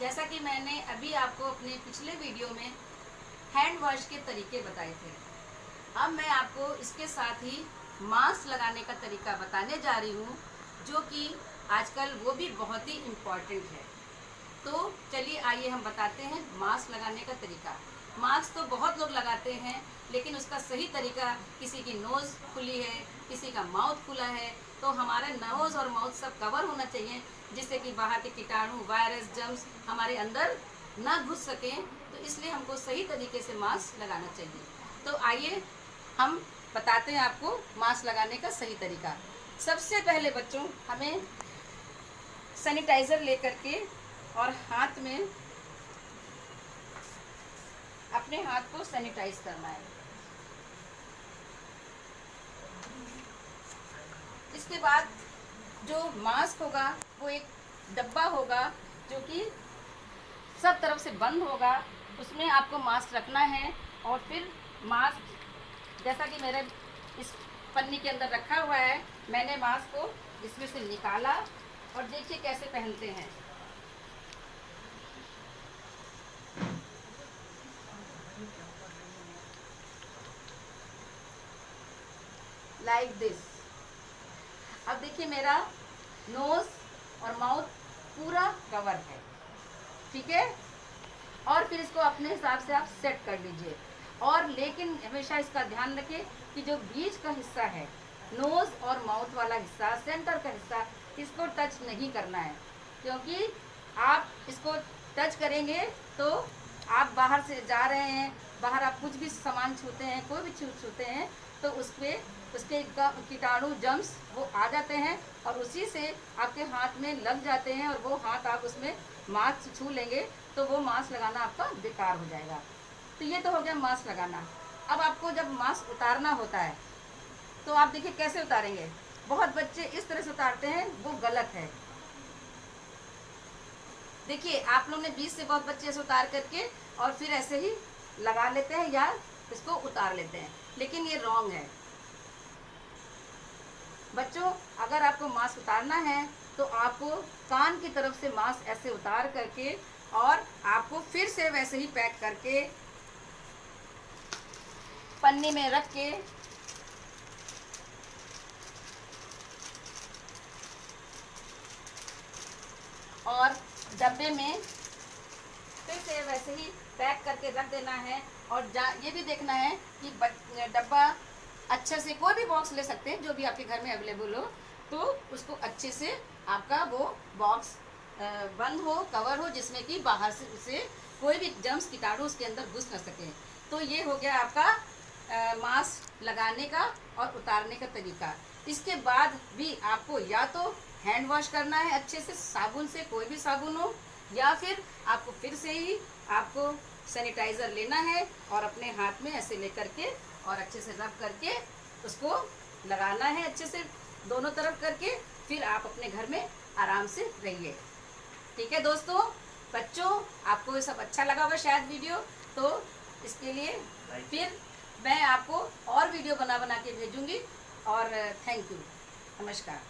जैसा कि मैंने अभी आपको अपने पिछले वीडियो में हैंड वॉश के तरीके बताए थे। अब मैं आपको इसके साथ ही मास्क लगाने का तरीका बताने जा रही हूँ, जो कि आजकल वो भी बहुत ही इंपॉर्टेंट है। तो चलिए आइए हम बताते हैं मास्क लगाने का तरीका। मास्क तो बहुत लोग लगाते हैं, लेकिन उसका सही तरीका किसी की नोज़ खुली है, किसी का माउथ खुला है तो हमारे नोज़ और माउथ सब कवर होना चाहिए, जिससे कि बाहर के कीटाणु, वायरस जम्स हमारे अंदर ना घुस सकें। तो इसलिए हमको सही तरीके से मास्क लगाना चाहिए। तो आइए हम बताते हैं आपको मास्क लगाने का सही तरीका। सबसे पहले बच्चों, हमें सैनिटाइज़र लेकर के और हाथ में अपने हाथ को सैनिटाइज करना है। इसके बाद जो मास्क होगा, वो एक डब्बा होगा, जो कि सब तरफ़ से बंद होगा। उसमें आपको मास्क रखना है और फिर मास्क जैसा कि मेरे इस पन्नी के अंदर रखा हुआ है, मैंने मास्क को इसमें से निकाला और देखिए कैसे पहनते हैं। Like दिस अब देखिए मेरा नोज़ और माउथ पूरा कवर है। ठीक है? और फिर इसको अपने हिसाब से आप सेट कर लीजिए। और लेकिन हमेशा इसका ध्यान रखें कि जो बीच का हिस्सा है नोज़ और माउथ वाला हिस्सा सेंटर का हिस्सा, इसको टच नहीं करना है। क्योंकि आप इसको टच करेंगे तो आप बाहर से जा रहे हैं बाहर आप कुछ भी सामान छूते हैं, कोई भी चीज़ छूते हैं तो उस पर उसके कीटाणु जम्स वो आ जाते हैं और उसी से आपके हाथ में लग जाते हैं और वो हाथ आप उसमें मास्क छू लेंगे तो वो मास्क लगाना आपका बेकार हो जाएगा। तो ये तो हो गया मास्क लगाना। अब आपको जब मास्क उतारना होता है तो आप देखिए कैसे उतारेंगे। बहुत बच्चे इस तरह से उतारते हैं, वो गलत है। देखिए, आप लोग ने बीच से बहुत बच्चे ऐसे उतार करके और फिर ऐसे ही लगा लेते हैं या इसको उतार लेते हैं। लेकिन ये रॉन्ग है। बच्चों, अगर आपको मास्क उतारना है तो आपको कान की तरफ़ से मास्क ऐसे उतार करके और आपको फिर से वैसे ही पैक करके पन्नी में रख के और डब्बे में पैक करके रख देना है और ये भी देखना है कि डब्बा अच्छे से कोई भी बॉक्स ले सकते हैं, जो भी आपके घर में अवेलेबल हो तो उसको अच्छे से आपका वो बॉक्स बंद हो कवर हो, जिसमें कि बाहर से उसे कोई भी जम्स कीटाणु उसके अंदर घुस न सके। तो ये हो गया आपका मास्क लगाने का और उतारने का तरीका। इसके बाद भी आपको या तो हैंड वॉश करना है अच्छे से, साबुन से कोई भी साबुन हो, या फिर आपको फिर से ही आपको सैनिटाइज़र लेना है और अपने हाथ में ऐसे लेकर के और अच्छे से रब करके उसको लगाना है अच्छे से दोनों तरफ़ करके फिर आप अपने घर में आराम से रहिए। ठीक है दोस्तों? बच्चों आपको ये सब अच्छा लगा होगा शायद वीडियो तो इसके लिए फिर मैं आपको और वीडियो बना बना के भेजूँगी और थैंक यू नमस्कार।